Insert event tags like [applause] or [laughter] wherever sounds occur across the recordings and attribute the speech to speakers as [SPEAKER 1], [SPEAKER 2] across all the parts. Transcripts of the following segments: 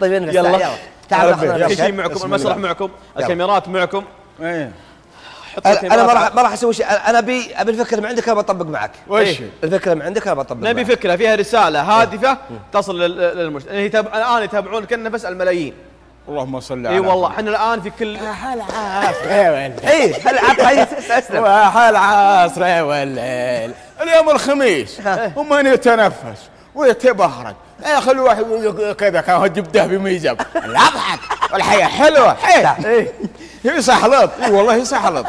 [SPEAKER 1] طيب
[SPEAKER 2] يلا.
[SPEAKER 1] يلا. تعال
[SPEAKER 3] ربي.
[SPEAKER 1] ناخذ
[SPEAKER 2] شيء. معكم؟ المسرح. معكم؟ الكاميرات معكم؟
[SPEAKER 3] إيه.
[SPEAKER 2] حط
[SPEAKER 1] أنا أنا ما راح ما راح أسوي شيء. أنا ابي أبي الفكرة من عندك أنا بطبق معك.
[SPEAKER 3] وش؟
[SPEAKER 2] إيه.
[SPEAKER 1] الفكرة من عندك أنا بطبق
[SPEAKER 2] نبي. فكرة فيها رسالة هادفة تصل لل- للمجتمع هي تب... الآن يتابعونك النفس الملايين.
[SPEAKER 3] اللهم صل على
[SPEAKER 2] اي والله إحنا الآن في كل
[SPEAKER 3] هل [laughs] عصر
[SPEAKER 1] اي عط هاي اسلم
[SPEAKER 3] هل عصر ولد اليوم الخميس. ومن يتنفس؟ ويتبهرج يا أخي الواحد يقول كذا كان جبده بميزب لا أضحك. والحياة حلوة. حيل
[SPEAKER 2] إيه.
[SPEAKER 3] يسحلط اي والله يسحلط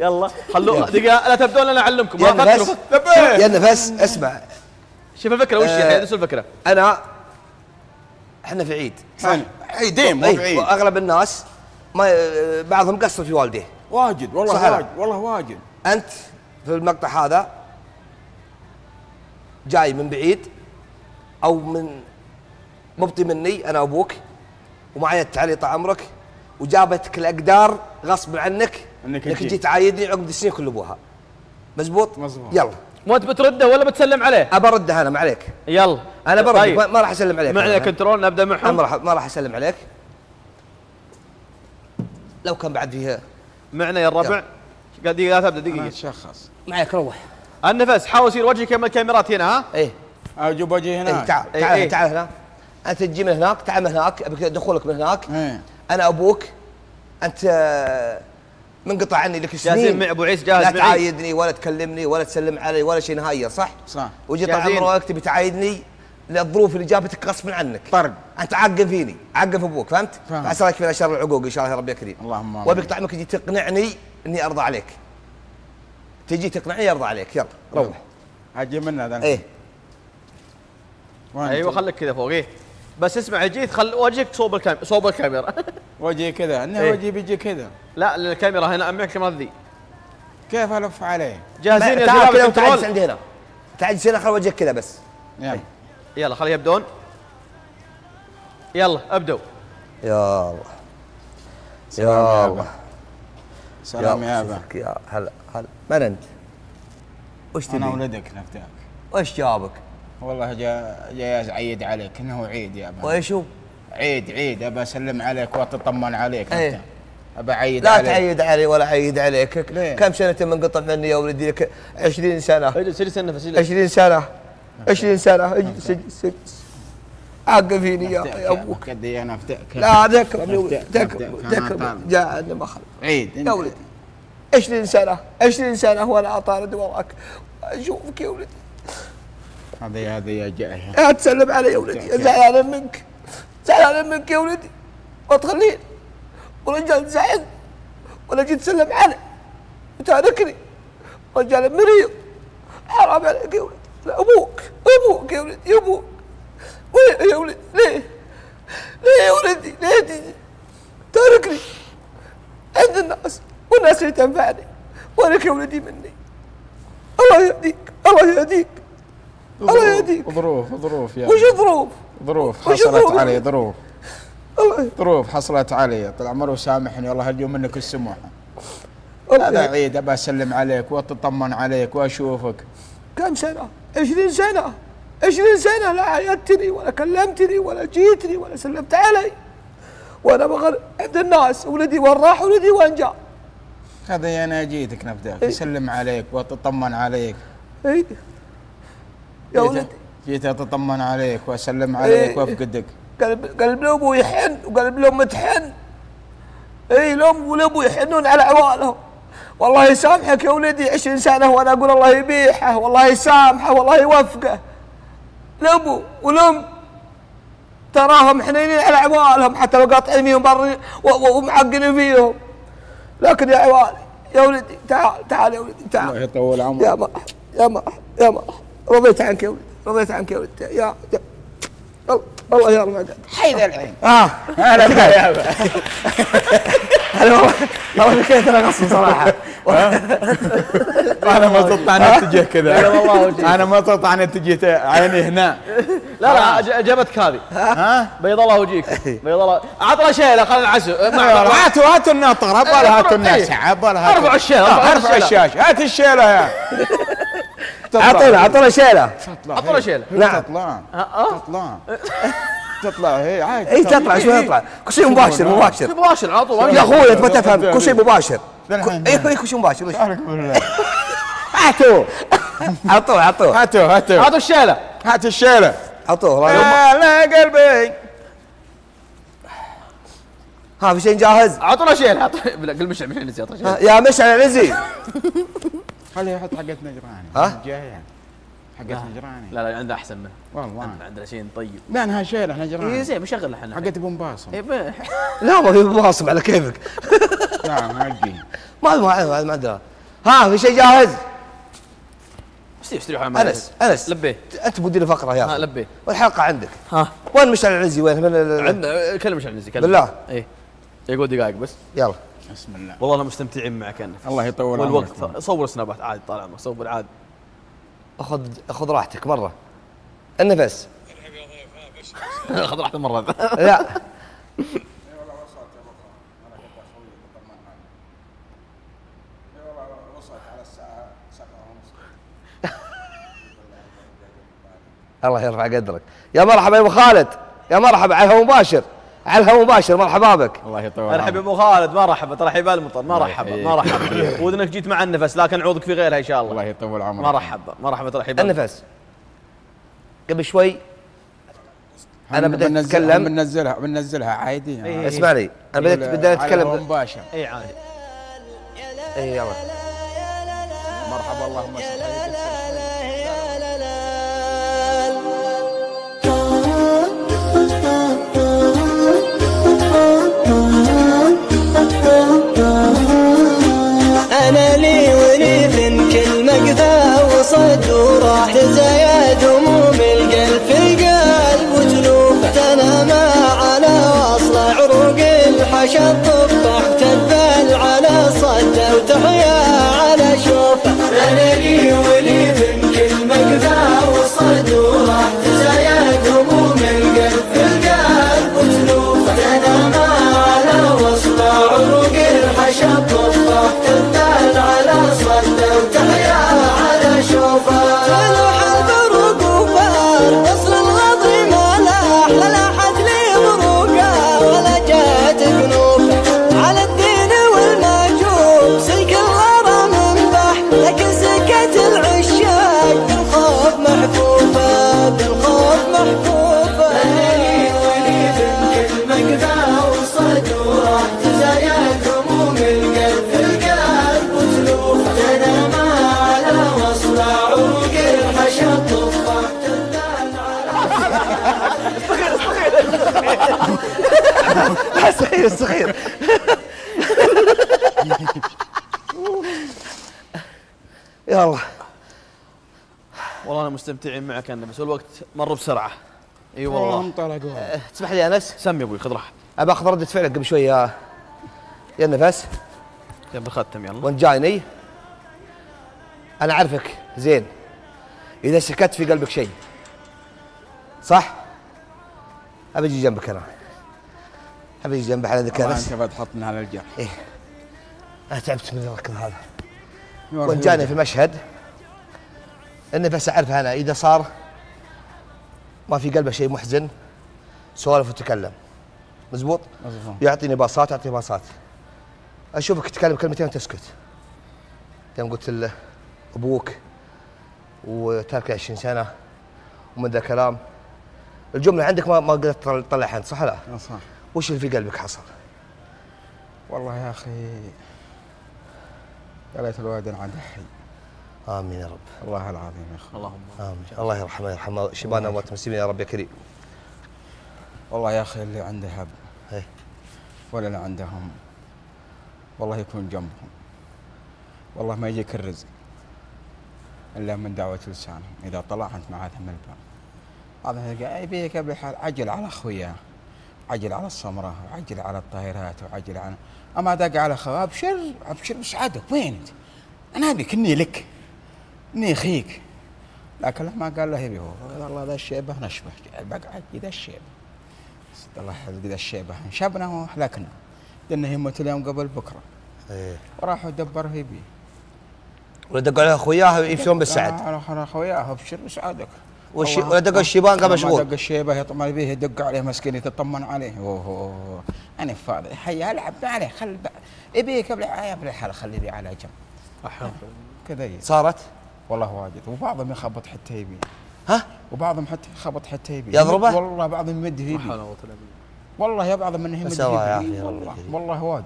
[SPEAKER 2] يلا خلونا دقيقة لا تبدون
[SPEAKER 1] أنا
[SPEAKER 2] أعلمكم.
[SPEAKER 1] بس.
[SPEAKER 2] فكروا
[SPEAKER 1] يا نفس اسمع.
[SPEAKER 2] شوف الفكرة وش
[SPEAKER 1] آه.
[SPEAKER 2] هي نفس الفكرة.
[SPEAKER 1] أنا إحنا في عيد
[SPEAKER 3] عيدين مو
[SPEAKER 1] اي
[SPEAKER 3] بعيد
[SPEAKER 1] وأغلب الناس ما بعضهم قصر في والديه.
[SPEAKER 3] واجد والله
[SPEAKER 1] صح.
[SPEAKER 3] واجد والله واجد.
[SPEAKER 1] أنت في المقطع هذا جاي من بعيد أو من مبطي مني أنا أبوك ومعي التعليق طال عمرك وجابتك الأقدار غصب عنك
[SPEAKER 3] إنك
[SPEAKER 1] إنك
[SPEAKER 3] تجي.
[SPEAKER 1] جيت تعايدني عقد السنين كل أبوها. مزبوط؟
[SPEAKER 3] مزبوط.
[SPEAKER 1] يلا.
[SPEAKER 2] مو انت بترده ولا بتسلم عليه؟
[SPEAKER 1] أبى ارده أنا ما عليك.
[SPEAKER 2] يلا.
[SPEAKER 1] أنا برد
[SPEAKER 2] طيب.
[SPEAKER 1] ما, ما راح أسلم عليك.
[SPEAKER 2] معنا. كنترول نبدأ
[SPEAKER 1] أنا ما
[SPEAKER 2] معهم
[SPEAKER 1] راح ما راح أسلم عليك. لو كان بعد فيها.
[SPEAKER 2] معنا يا الربع. دقيقة لا تبدأ
[SPEAKER 3] أنا
[SPEAKER 2] دقيقه
[SPEAKER 3] اتشخص
[SPEAKER 1] معك روح.
[SPEAKER 2] النفس حاول يصير وجهك كم الكاميرات هنا ها؟
[SPEAKER 1] إيه.
[SPEAKER 3] أجيب وجهي
[SPEAKER 1] إيه
[SPEAKER 3] هناك
[SPEAKER 1] تعال
[SPEAKER 2] إيه،
[SPEAKER 1] تعال
[SPEAKER 2] إيه.
[SPEAKER 1] تعال هنا. أنت تجي من هناك تعال من هناك أبي دخولك من هناك.
[SPEAKER 3] إيه.
[SPEAKER 1] أنا أبوك أنت آه، منقطع عني لك سنين.
[SPEAKER 2] جاهزين مع أبو عيس جاهز
[SPEAKER 1] لا تعايدني ولا تكلمني ولا تسلم علي ولا شيء نهائيا صح؟
[SPEAKER 3] صح.
[SPEAKER 1] وجيت طال. عمرك تبي تعايدني للظروف اللي جابتك غصبا عنك.
[SPEAKER 3] طرد
[SPEAKER 1] أنت عقب فيني عقب أبوك فهمت؟
[SPEAKER 3] فاهم.
[SPEAKER 1] فعسى الله يكفينا شر العقوق إن شاء الله يا رب يا كريم
[SPEAKER 3] اللهم.
[SPEAKER 1] وابيك طال عمرك تجي تقنعني إني أرضى عليك. تجي تقنعني ارضى عليك. يلا روح.
[SPEAKER 3] أجي منها ذا. إيه.
[SPEAKER 2] أيوه خليك كذا فوق إيه بس اسمع جيت خل وجهك صوب الكاميرا صوب [laughs] الكاميرا.
[SPEAKER 3] وجهي كذا. إنه
[SPEAKER 2] إيه.
[SPEAKER 3] وجهي بيجي كذا.
[SPEAKER 2] لا الكاميرا هنا معك كاميرا ذي
[SPEAKER 3] كيف ألف عليه؟
[SPEAKER 2] جاهزين يا
[SPEAKER 1] تعال
[SPEAKER 2] شباب
[SPEAKER 1] وتعجز
[SPEAKER 2] الكنترول
[SPEAKER 1] عندي هنا. تعجز هنا خل وجهك كذا بس.
[SPEAKER 3] يلا.
[SPEAKER 2] يلا خليه يبدون. يلا ابدوا.
[SPEAKER 1] يا الله.
[SPEAKER 3] يا.
[SPEAKER 1] الله.
[SPEAKER 3] سلام يا
[SPEAKER 1] أبا. يا هلا. هلا من انت؟ وش
[SPEAKER 3] أنا
[SPEAKER 1] تبي؟
[SPEAKER 3] ولدك نفتاك
[SPEAKER 1] وش جابك؟
[SPEAKER 3] والله جا جاي أعيد عليك إنه عيد يا أبا.
[SPEAKER 1] وش هو؟
[SPEAKER 3] عيد عيد ابى أسلم عليك واطمن عليك. نفتاك ابى أعيد
[SPEAKER 1] لا
[SPEAKER 3] عليك.
[SPEAKER 1] تعيد علي ولا عيد عليك.
[SPEAKER 3] ليه؟
[SPEAKER 1] كم سنة منقطع مني يا ولدي لك؟ 20 سنة.
[SPEAKER 2] اجلس اجلس النفس اجلس
[SPEAKER 1] 20 سنة. 20 سنة. اجلس اجلس اجلس عقب فيني يا أبوك
[SPEAKER 3] قد يا نفتاك
[SPEAKER 1] لا
[SPEAKER 3] نفتاك.
[SPEAKER 1] ذكرني
[SPEAKER 3] أنا
[SPEAKER 1] جاء عندنا مخل
[SPEAKER 3] عيد
[SPEAKER 1] يا ولدي. 20 سنة 20 سنة وأنا اطارد وراك اشوفك يا ولدي.
[SPEAKER 3] هذا هذا يا جاي
[SPEAKER 1] لا تسلم علي يا ولدي. زعلان منك. زعلان منك يا ولدي. ما تخليني. ورجال زعل ولا جيت تسلم علي. وتاركني رجال مريض حرام عليك يا ولدي. لا أبوك. أبوك يا ولدي. يا أبوك. وين يا ولدي؟ ليه؟ ليه يا ولدي؟ ليه تجي؟ تاركني عند الناس. والناس اللي تنفعني يا ولدي مني. الله يهديك الله يهديك الله يهديك.
[SPEAKER 3] ظروف ظروف يا
[SPEAKER 1] وش الظروف؟
[SPEAKER 3] ظروف
[SPEAKER 1] وش
[SPEAKER 3] حصلت
[SPEAKER 1] ظروف؟
[SPEAKER 3] علي ظروف.
[SPEAKER 1] الله
[SPEAKER 3] ظروف حصلت علي. طال عمره سامحني والله اليوم منك السموحه
[SPEAKER 1] الله
[SPEAKER 3] هذا. عيد أبى أسلم عليك واطمن عليك وأشوفك.
[SPEAKER 1] كم سنة؟ 20 سنة. 20 سنة لا عيدتني ولا كلمتني ولا جيتني ولا سلمت علي. وأنا بغل عند الناس ولدي وين راح ولدي وين جاء.
[SPEAKER 3] هذا أنا جيتك نبداك
[SPEAKER 1] إيه.
[SPEAKER 3] اسلم عليك واطمن عليك.
[SPEAKER 1] اي يا ولدي.
[SPEAKER 3] جيت أتطمن عليك وأسلم عليك
[SPEAKER 1] إيه.
[SPEAKER 3] وأفقدك.
[SPEAKER 1] قلب قلب الابو يحن وقلب الام تحن. اي الام والابو يحنون على عوالهم. والله يسامحك يا ولدي 20 سنة وأنا أقول الله يبيحه والله يسامحه والله يوفقه. الابو والام تراهم حنينين على عوالهم حتى لو قاطعين فيهم ومعقلين فيهم. لكن يا عوالي يا ولدي تعال تعال يا ولدي
[SPEAKER 3] الله
[SPEAKER 1] تعال
[SPEAKER 3] يطول
[SPEAKER 1] يا
[SPEAKER 3] عمرك
[SPEAKER 1] مرح يا مرح يا مرح رضيت عنك يا ولدي رضيت عنك يا ولدي. يا يا. الله- الله قدرك
[SPEAKER 3] حيد العين.
[SPEAKER 1] آه.
[SPEAKER 3] هلا بك يا.
[SPEAKER 1] أنا والله والله أنا غصب صراحة. [laughs]
[SPEAKER 3] أنا ما استطعت ان اتجه كذا. أنا ما استطعت ان اتجه عيني هنا.
[SPEAKER 2] لا لا أجابتك هذه.
[SPEAKER 3] ها؟
[SPEAKER 2] بيض الله وجهك بيض الله. عطنا شيلة خلينا نعسو.
[SPEAKER 3] هاتوا هاتوا الناطر أبغى هاتوا الناس
[SPEAKER 2] إيه.
[SPEAKER 3] أبغى
[SPEAKER 2] ارفعوا الشيلة
[SPEAKER 3] أرفع
[SPEAKER 2] ارفعوا
[SPEAKER 3] الشاشة. هات الشيلة يا. [laughs]
[SPEAKER 1] اعطونا اعطونا شيلة.
[SPEAKER 3] تطلع.
[SPEAKER 2] عطونا شيلة.
[SPEAKER 3] هي
[SPEAKER 1] نعم.
[SPEAKER 3] تطلع؟ تطلع. تطلع. هي عادي.
[SPEAKER 1] اي تطلع. شو يطلع كل شيء مباشر مباشر.
[SPEAKER 2] مباشر على طول.
[SPEAKER 1] يا أخوي أنت ما تفهم. كل شيء مباشر. اي كل شيء مباشر [laughs]
[SPEAKER 3] هاتوا. [laughs]
[SPEAKER 1] عطوه عطوه
[SPEAKER 3] هاتوا هاتوا.
[SPEAKER 2] هاتوا الشيلة.
[SPEAKER 3] هات الشيلة.
[SPEAKER 1] عطوه
[SPEAKER 3] لا قلبي.
[SPEAKER 1] ها في شيء جاهز؟
[SPEAKER 2] اعطونا لا قل مشعل مشعل شيله
[SPEAKER 1] يا مشعل عزي
[SPEAKER 3] خليه يحط حقت نجراني
[SPEAKER 1] ها؟
[SPEAKER 3] جاية. حقت نجراني
[SPEAKER 2] لا لا عندنا أحسن منه.
[SPEAKER 3] والله.
[SPEAKER 2] عندنا- شيء طيب.
[SPEAKER 3] لا انها شيله
[SPEAKER 2] اي
[SPEAKER 3] نجراني
[SPEAKER 2] زين بنشغل إحنا.
[SPEAKER 3] حقت أبو مباصم
[SPEAKER 2] إيه،
[SPEAKER 1] لا ما في مواصم على كيفك.
[SPEAKER 3] لا ما تجي [laughs]
[SPEAKER 1] ما ما ما ما عندنا ها في شيء جاهز؟
[SPEAKER 2] استريح استريح على مالك.
[SPEAKER 1] أنس أنس
[SPEAKER 2] لبيه
[SPEAKER 1] أنت مدير فقره يا
[SPEAKER 2] ها
[SPEAKER 1] أخي
[SPEAKER 2] لبيه
[SPEAKER 1] والحلقة عندك.
[SPEAKER 2] ها.
[SPEAKER 1] وين مشعل العزي وين؟
[SPEAKER 2] عندنا كلم مشعل نسي كلم
[SPEAKER 1] بالله.
[SPEAKER 2] إيه. يقول دقائق بس.
[SPEAKER 1] يلا.
[SPEAKER 3] بسم الله.
[SPEAKER 2] والله أنا مستمتعين معك أنا
[SPEAKER 3] الله يطول
[SPEAKER 2] والوقت
[SPEAKER 3] عمركم.
[SPEAKER 2] صور سنابات عادي طال عمرك صور عادي
[SPEAKER 1] خذ خذ راحتك مرة. النفس. [laughs]
[SPEAKER 2] خذ راحته مرة.
[SPEAKER 1] لا. [laughs] الله يرفع قدرك. يا مرحبا يا أبو خالد. يا مرحبا على الهواء مباشر. على الهواء مباشر مرحبا بك.
[SPEAKER 3] الله يطول عمرك.
[SPEAKER 2] أبو خالد. مرحبا ترحيب المطر. مرحبا. مرحبا. [laughs] ودنك جيت مع النفس لكن عوضك في غيرها إن شاء
[SPEAKER 3] الله.
[SPEAKER 2] الله
[SPEAKER 3] يطول عمرك.
[SPEAKER 2] مرحبا مرحبا ترحيب
[SPEAKER 1] النفس. قبل شوي أنا
[SPEAKER 3] هم
[SPEAKER 1] بديت.
[SPEAKER 3] هم بننزلها بننزلها عادي.
[SPEAKER 2] إيه.
[SPEAKER 1] اسمعني أنا بديت بديت أتكلم
[SPEAKER 3] مباشر.
[SPEAKER 2] اي عادي.
[SPEAKER 1] اي يلا.
[SPEAKER 3] مرحبا اللهم صل
[SPEAKER 4] وصد وراح زياد هموم القلب في القلب وجنوبه أنا ما على وصل عروق الحشا وصد وراح هموم القلب أنا ما على على
[SPEAKER 1] صغير صغير يلا.
[SPEAKER 2] والله أنا مستمتعين معك أنا بس الوقت مر بسرعة. إي
[SPEAKER 3] والله
[SPEAKER 2] والله.
[SPEAKER 3] هم طلقوا
[SPEAKER 1] أه، تسمح لي أنس؟
[SPEAKER 2] سم يا أبوي خذ راحتك.
[SPEAKER 1] ابى أخذ ردة فعلك قبل شوي يا يا النفس
[SPEAKER 2] يلا بالختم يلا.
[SPEAKER 1] وانت جايني أنا أعرفك زين. إذا سكت في قلبك شيء صح؟ أبي أجي جنبك أنا. أبي أجي جنبك على انس
[SPEAKER 3] أنت بتحطني على الجرح
[SPEAKER 1] إيه. أنا تعبت من الركض هذا. وانت جاني في المشهد؟ النفس اعرفه أنا. إذا صار ما في قلبه شيء محزن سوالف وتكلم مزبوط
[SPEAKER 3] مظبوط.
[SPEAKER 1] يعطيني باصات يعطيني باصات أشوفك تتكلم كلمتين وتسكت يوم قلت له أبوك وترك 20 سنة ومن ذا الكلام الجملة عندك ما ما قدرت تطل- تطلعها أنت صح لا؟
[SPEAKER 3] آه، صح
[SPEAKER 1] وش اللي في قلبك حصل؟
[SPEAKER 3] والله يا أخي يا ليت الوالد عاد حي
[SPEAKER 1] آمين يا رب.
[SPEAKER 3] والله العظيم يا أخي.
[SPEAKER 2] اللهم
[SPEAKER 1] آمين. الله يرحمه يرحمه شبابنا اموات المسلمين يا رب يا كريم.
[SPEAKER 3] والله يا أخي اللي عنده هب.
[SPEAKER 1] إيه.
[SPEAKER 3] ولا اللي عندهم. والله يكون جنبهم. والله ما يجيك الرزق إلا من دعوة لسانهم. إذا طلع أنت مع هذا من الباب هذا يلقى يبيك بحال عجل على أخوياه. عجل على السمره وعجل على الطائرات. وعجل على أما دق على خواه أبشر أبشر بسعادك وين أنت؟ أنا هذيك اني لك اني اخيك لكن لما قال له يبي هو الله ذا الشيبه نشبه بقعد كذا الشيبه سد الله كذا الشيبه شبنا واهلكنا لأنه يموت اليوم قبل بكرة.
[SPEAKER 1] إيه.
[SPEAKER 3] وراحوا دبروا يبي.
[SPEAKER 1] ودقوا عليه أخوياه يفشون بالسعد؟
[SPEAKER 3] راح أنا خوياه ابشر بسعادك
[SPEAKER 1] والشي
[SPEAKER 3] الله.
[SPEAKER 1] ولا دق الشيبان
[SPEAKER 3] لما
[SPEAKER 1] مشغول.
[SPEAKER 3] دق الشيبة يطمن به يدق عليه مسكين يتطمن عليه. أوه. أنا فاضي. حي ألعب عليه خل ابيك قبل يا خلي لي على جنب. كذا
[SPEAKER 1] صارت؟
[SPEAKER 3] والله واجد. وبعضهم يخبط حتى يبي.
[SPEAKER 1] ها؟
[SPEAKER 3] وبعضهم حتى يخبط حتى يبي.
[SPEAKER 1] يضربه؟
[SPEAKER 3] والله بعضهم يمد في يبي والله يا بعضهم منهم يمد في
[SPEAKER 1] الله
[SPEAKER 3] يبي
[SPEAKER 1] يعافيه
[SPEAKER 3] والله. والله واجد.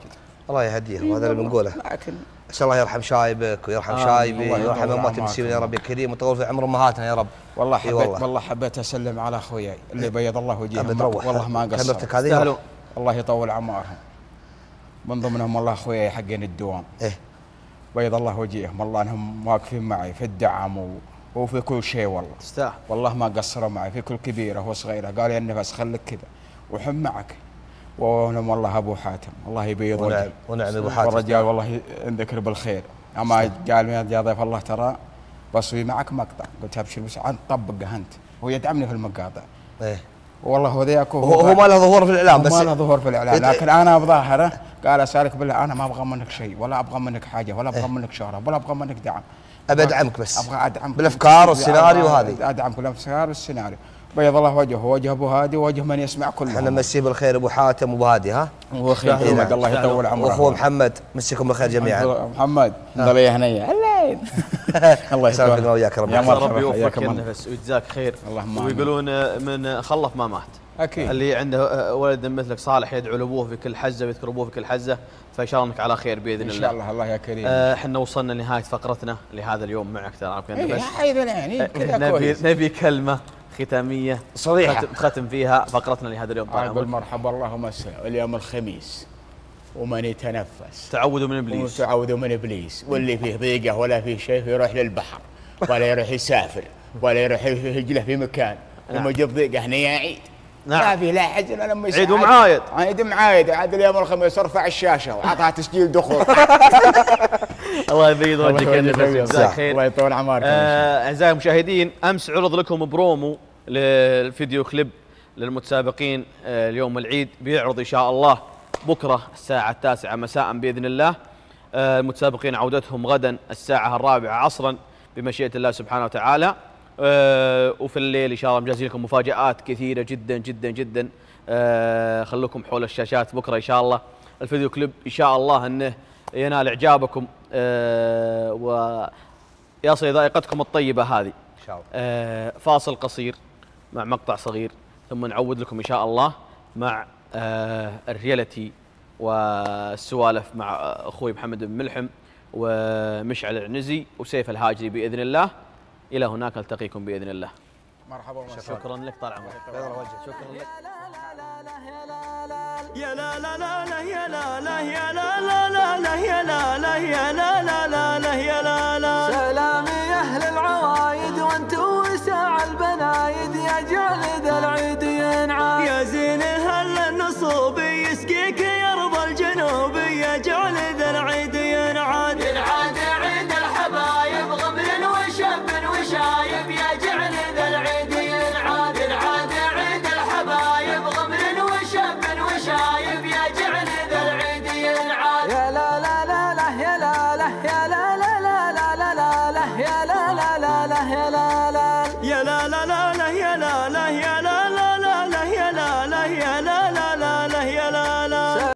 [SPEAKER 1] الله يهديه وهذا اللي بنقوله.
[SPEAKER 3] لكن
[SPEAKER 1] اسال الله يرحم شايبك ويرحم
[SPEAKER 3] آمين.
[SPEAKER 1] شايبي ويرحم امهات. المسلمين يا رب الكريم ويطول في عمر أمهاتنا يا رب.
[SPEAKER 3] والله حبيت
[SPEAKER 1] والله.
[SPEAKER 3] والله حبيت أسلم على اخوياي اللي بيض الله وجههم والله ما
[SPEAKER 1] كاميرتك
[SPEAKER 3] قصروا
[SPEAKER 1] هذه
[SPEAKER 2] يستاهلون.
[SPEAKER 3] الله يطول اعمارهم من ضمنهم والله اخوياي حقين الدوام.
[SPEAKER 1] إيه.
[SPEAKER 3] بيض الله وجيههم والله أنهم واقفين معي في الدعم و... وفي كل شيء والله.
[SPEAKER 2] تستاهل
[SPEAKER 3] والله ما قصروا معي. في كل كبيرة وصغيره قال يا النفس خليك كذا. وحم معك. ونعم والله أبو حاتم. الله يبيض
[SPEAKER 1] ونعم
[SPEAKER 3] وجهه
[SPEAKER 1] ونعم أبو حاتم.
[SPEAKER 3] والرجال والله ينذكر بالخير. أما قال يا ضيف الله ترى بصوي معك مقطع. قلت أبشر بس عن طبقه أنت. هو يدعمني في المقاطع.
[SPEAKER 1] إيه.
[SPEAKER 3] والله هو ذاك
[SPEAKER 1] هو, هو ما له ظهور في الإعلام
[SPEAKER 3] بس ما له ظهور في
[SPEAKER 1] الإعلام.
[SPEAKER 3] لكن أنا بظاهره قال أسألك بالله أنا ما أبغى منك شيء ولا أبغى منك حاجة ولا أبغى منك شهرة ولا أبغى منك دعم.
[SPEAKER 1] أبي أدعمك بس.
[SPEAKER 3] أبغى أدعمك.
[SPEAKER 1] بالأفكار والسيناريو وهذه
[SPEAKER 3] أدعمك بالأفكار والسيناريو. بيض الله وجهه وجه أبو هادي ووجه من يسمع كلهم
[SPEAKER 1] إحنا نمسيه بالخير أبو حاتم وابو هادي ها؟ إيه نعم.
[SPEAKER 3] الله يطول عمره.
[SPEAKER 1] واخوه محمد مسيكم بالخير جميعا.
[SPEAKER 3] محمد ضل يا هنيه [laughs] الله
[SPEAKER 1] يسلمك
[SPEAKER 3] يسلمك
[SPEAKER 1] وياك ربي.
[SPEAKER 3] يا
[SPEAKER 2] الله
[SPEAKER 3] مرحبا
[SPEAKER 2] ربي يوفقك
[SPEAKER 3] الله.
[SPEAKER 2] النفس ويجزاك خير.
[SPEAKER 3] اللهم.
[SPEAKER 2] ويقولون آه، من خلف ما مات.
[SPEAKER 3] أكيد.
[SPEAKER 2] اللي عنده آه، ولد مثلك صالح يدعو لأبوه في كل حزة ويذكر أبوه في كل حزة فإن شاء الله إنك على خير بإذن
[SPEAKER 3] إن
[SPEAKER 2] الله.
[SPEAKER 3] شاء الله الله يا كريم.
[SPEAKER 2] آه، إحنا وصلنا لنهاية فقرتنا لهذا اليوم معك ترى
[SPEAKER 3] حيد العين كذا
[SPEAKER 2] نبي نبي كلمة ختامية.
[SPEAKER 1] صريحة.
[SPEAKER 2] ختم, ختم فيها فقرتنا لهذا اليوم. طال أقول
[SPEAKER 3] مرحبا اللهم مساء اليوم الخميس. ومن يتنفس.
[SPEAKER 2] تعوذوا من إبليس.
[SPEAKER 3] وتعوذوا من إبليس. واللي فيه ضيقة ولا فيه شيء يروح للبحر ولا يروح يسافر ولا يروح يهجله في مكان.
[SPEAKER 2] نعم.
[SPEAKER 3] لما يجيب ضيقة هنا يا عيد.
[SPEAKER 2] نعم.
[SPEAKER 3] ما في لا حزن ولا مش
[SPEAKER 2] عيد ومعايد.
[SPEAKER 3] عيد ومعايد. عاد اليوم الخميس ارفع الشاشة وعطها تسجيل دخول. [laughs]
[SPEAKER 2] الله يبيض وجهك خير.
[SPEAKER 3] الله يطول عماركم
[SPEAKER 2] آه، أعزائي المشاهدين أمس عرض لكم برومو للفيديو كليب للمتسابقين آه، اليوم العيد بيعرض إن شاء الله. بكرة الساعة التاسعة مساء بإذن الله. آه، المتسابقين عودتهم غدا الساعة الرابعة عصرا بمشيئة الله سبحانه وتعالى. آه، وفي الليل إن شاء الله مجهزين لكم مفاجآت كثيرة جدا جدا جدا. آه، خلوكم حول الشاشات بكرة إن شاء الله. الفيديو كليب إن شاء الله أنه ينال إعجابكم. آه، ويصل ذائقتكم الطيبة هذه.
[SPEAKER 1] إن شاء الله.
[SPEAKER 2] فاصل قصير مع مقطع صغير ثم نعود لكم إن شاء الله مع آه، الرياليتي والسوالف مع أخوي محمد بن ملحم ومشعل العنزي وسيف الهاجري باذن الله إلى هناك التقيكم باذن الله
[SPEAKER 3] مرحبا
[SPEAKER 2] شكرا لك طال عمرك شكرا لك
[SPEAKER 5] يا لا لا لا لا يا لا لا يا لا لا لا لا يا لا لا يا لا